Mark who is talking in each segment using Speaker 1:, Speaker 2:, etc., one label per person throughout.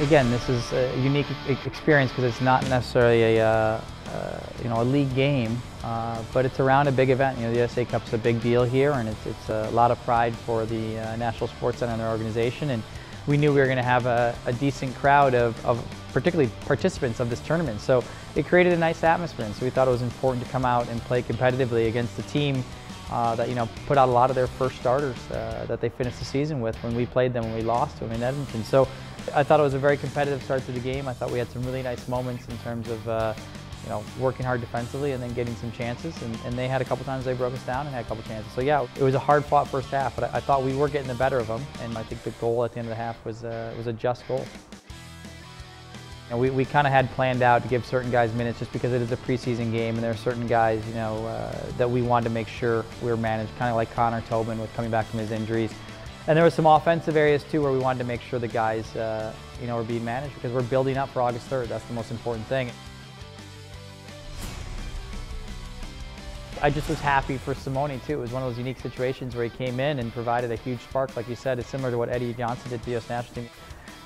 Speaker 1: again, this is a unique experience because it's not necessarily a, uh, uh, you know, a league game, uh, but it's around a big event. You know, the USA Cup's a big deal here, and it's, it's a lot of pride for the uh, National Sports Center and their organization. And we knew we were going to have a, a decent crowd of, of, particularly participants of this tournament. So it created a nice atmosphere, and so we thought it was important to come out and play competitively against the team uh, that you know put out a lot of their first starters uh, that they finished the season with when we played them when we lost to them in Edmonton. So I thought it was a very competitive start to the game. I thought we had some really nice moments in terms of uh, you know working hard defensively and then getting some chances. And, and, they had a couple times they broke us down and had a couple chances. So yeah, it was a hard fought first half, but I, I thought we were getting the better of them. And I think the goal at the end of the half was uh, was a just goal. We, we kind of had planned out to give certain guys minutes just because it is a preseason game and there are certain guys, you know, uh, that we wanted to make sure we were managed, kind of like Connor Tobin with coming back from his injuries. And there were some offensive areas too where we wanted to make sure the guys, uh, you know, were being managed because we're building up for August 3rd. That's the most important thing. I just was happy for Simone too. It was one of those unique situations where he came in and provided a huge spark. Like you said, it's similar to what Eddie Johnson did to the U.S. national team.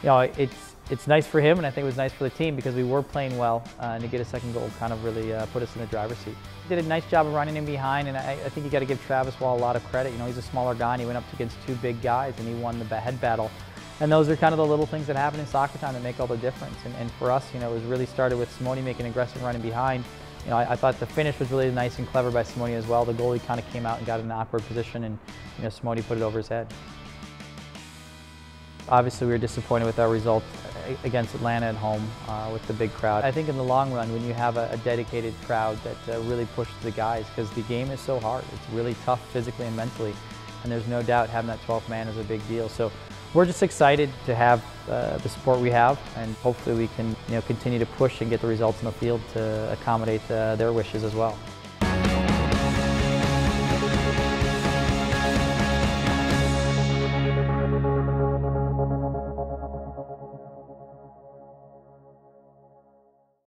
Speaker 1: You know, it's it's nice for him, and I think it was nice for the team because we were playing well, uh, and to get a second goal kind of really uh, put us in the driver's seat. He did a nice job of running in behind, and I, I think you got to give Travis Wall a lot of credit. You know, he's a smaller guy, and he went up against two big guys, and he won the head battle. And those are kind of the little things that happen in soccer time that make all the difference. And, and for us, you know, it was really started with Simone making aggressive running behind. You know, I, I, thought the finish was really nice and clever by Simone as well. The goalie kind of came out and got in an awkward position, and you know, Simone put it over his head. Obviously, we were disappointed with our result against Atlanta at home uh, with the big crowd. I think in the long run, when you have a, a dedicated crowd that uh, really pushes the guys, because the game is so hard. It's really tough physically and mentally, and there's no doubt having that 12th man is a big deal. So we're just excited to have uh, the support we have, and hopefully we can you know, continue to push and get the results in the field to accommodate uh, their wishes as well.